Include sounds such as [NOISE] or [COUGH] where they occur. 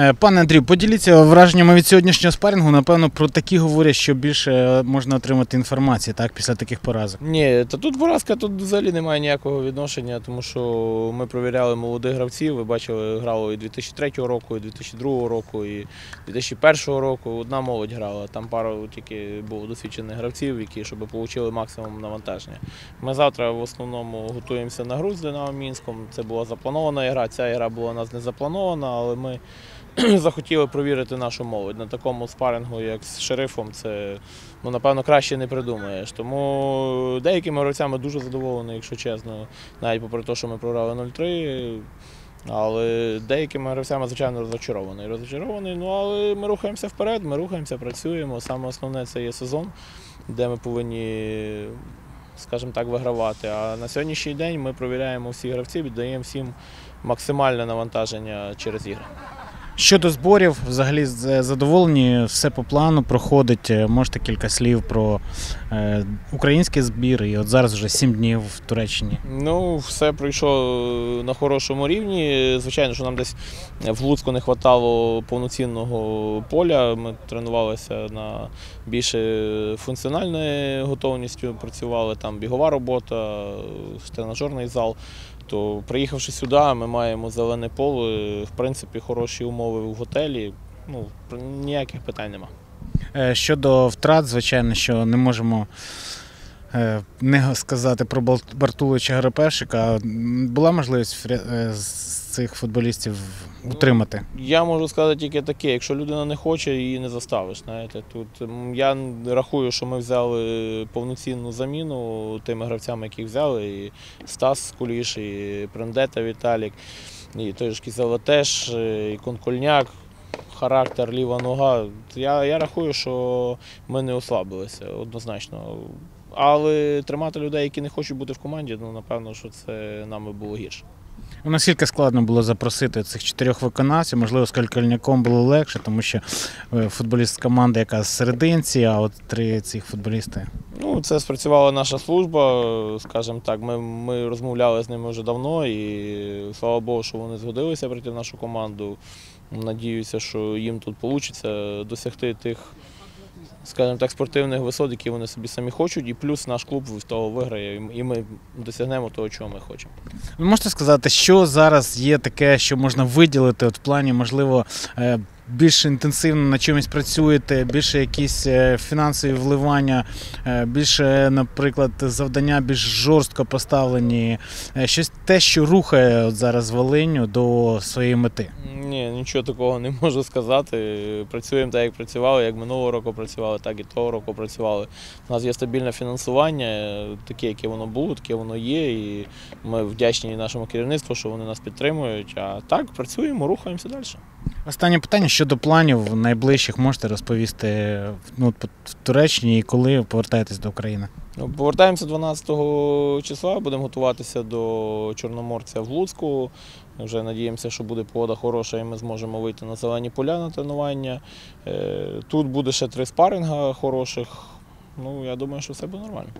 Е, Пане Андрію, поділіться враженнями від сьогоднішнього спарингу. Напевно, про такі говорять, що більше можна отримати інформації так, після таких поразок. Ні, та тут поразка тут взагалі немає ніякого відношення, тому що ми провіряли молодих гравців. Ви бачили, грало і 2003 року, і 2002 року, і 2001 року. Одна молодь грала. Там пару тільки було досвідчених гравців, які щоб отримали максимум навантаження. Ми завтра в основному готуємося на гру з Динамо Мінськом. Це була запланована гра. Ця гра була у нас не запланована, але ми [CLEARS THROAT] захотіли провірити нашу молодь. На такому спарингу, як з шерифом, це ну, напевно краще не придумаєш. Тому деякими гравцями дуже задоволений, якщо чесно, навіть попри те, що ми програли 0-3. Але деякими гравцями, звичайно, розочарований. Розочарований, ну але ми рухаємося вперед, ми рухаємося, працюємо. Саме основне це є сезон, де ми повинні, скажімо так, вигравати. А на сьогоднішній день ми провіряємо всіх гравців, віддаємо всім максимальне навантаження через ігри. Щодо зборів, взагалі задоволені, все по плану проходить. Е, Можете кілька слів про е, український збір, і от зараз вже сім днів в Туреччині. Ну, все пройшло на хорошому рівні. Звичайно, що нам десь в Луцьку не вистачало повноцінного поля. Ми тренувалися на більше функціональною готовністю, працювали там бігова робота, тренажерний зал. То приїхавши сюди, ми маємо зелене поле, в принципі, хороші умови в готелі. Ну, ніяких питань нема. Е, Щодо втрат, звичайно, що не можемо не сказати про Бал- Бартулича Гарапешика. Була можливість е, з цих футболістів утримати? Я можу сказати тільки таке, якщо людина не хоче, її не заставиш. Знаєте, тут я рахую, що ми взяли повноцінну заміну тими гравцями, яких взяли. І Стас Куліш, і Прендета Віталік, і той ж Кізела теж, і Конкольняк. Характер, ліва нога. Я, я рахую, що ми не ослабилися однозначно. Але тримати людей, які не хочуть бути в команді, ну напевно, що це нами було гірше. Ну, Наскільки складно було запросити цих чотирьох виконавців? Можливо, з Колькольняком було легше, тому що е, футболіст команди, яка з серединці, а от три цих футболісти. Ну, це спрацювала наша служба, скажімо так. Ми, ми розмовляли з ними вже давно і слава Богу, що вони згодилися прийти в нашу команду. Надіюся, що їм тут вийде досягти тих, скажімо так, спортивних висот, які вони собі самі хочуть, і плюс наш клуб з того виграє, і ми досягнемо того, чого ми хочемо. Ви можете сказати, що зараз є таке, що можна виділити от в плані, можливо, е, більш інтенсивно на чомусь працюєте, більше якісь е, фінансові вливання, е, більше, наприклад, завдання більш жорстко поставлені, е, щось те, що рухає от зараз Волиню до своєї мети. Ні, нічого такого не можу сказати. Працюємо так, як працювали, як минулого року працювали, так і того року працювали. У нас є стабільне фінансування, таке, яке воно було, таке воно є. І ми вдячні нашому керівництву, що вони нас підтримують. А так, працюємо, рухаємося далі. Останнє питання щодо планів найближчих можете розповісти ну, в Туреччині і коли повертаєтесь до України. Ну, Повертаємося 12 числа, будемо готуватися до Чорноморця в Луцьку. Вже надіємося, що буде погода хороша і ми зможемо вийти на зелені поля на тренування. Е, Тут буде ще три спаринга хороших. Ну, я думаю, що все буде нормально.